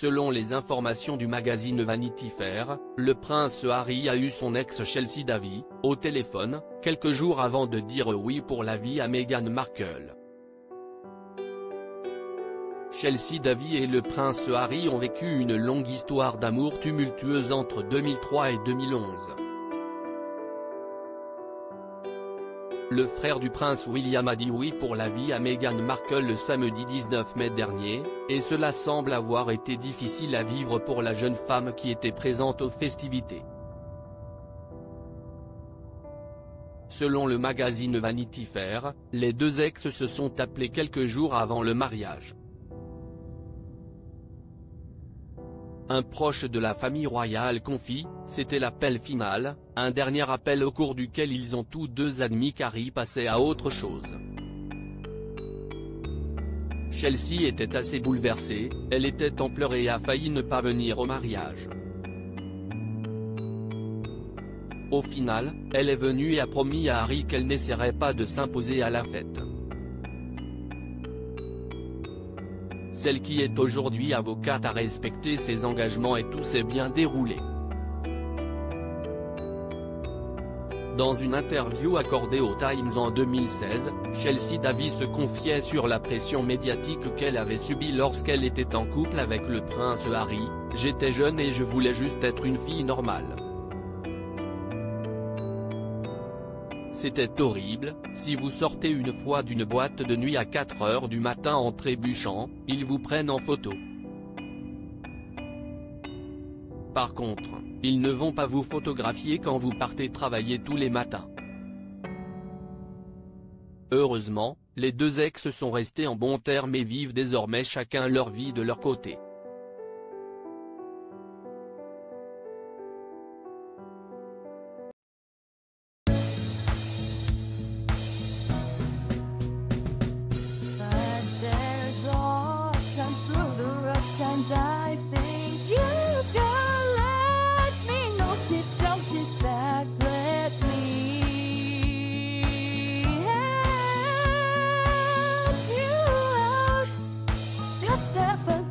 Selon les informations du magazine Vanity Fair, le prince Harry a eu son ex Chelsea Davy, au téléphone, quelques jours avant de dire oui pour la vie à Meghan Markle. Chelsea Davy et le prince Harry ont vécu une longue histoire d'amour tumultueuse entre 2003 et 2011. Le frère du prince William a dit oui pour la vie à Meghan Markle le samedi 19 mai dernier, et cela semble avoir été difficile à vivre pour la jeune femme qui était présente aux festivités. Selon le magazine Vanity Fair, les deux ex se sont appelés quelques jours avant le mariage. Un proche de la famille royale confie, c'était l'appel final, un dernier appel au cours duquel ils ont tous deux admis qu'Harry passait à autre chose. Chelsea était assez bouleversée, elle était en pleurs et a failli ne pas venir au mariage. Au final, elle est venue et a promis à Harry qu'elle n'essaierait pas de s'imposer à la fête. Celle qui est aujourd'hui avocate a respecté ses engagements et tout s'est bien déroulé. Dans une interview accordée au Times en 2016, Chelsea Davis se confiait sur la pression médiatique qu'elle avait subie lorsqu'elle était en couple avec le prince Harry, « J'étais jeune et je voulais juste être une fille normale. C'était horrible, si vous sortez une fois d'une boîte de nuit à 4 heures du matin en trébuchant, ils vous prennent en photo. Par contre, ils ne vont pas vous photographier quand vous partez travailler tous les matins. Heureusement, les deux ex sont restés en bons termes et vivent désormais chacun leur vie de leur côté. step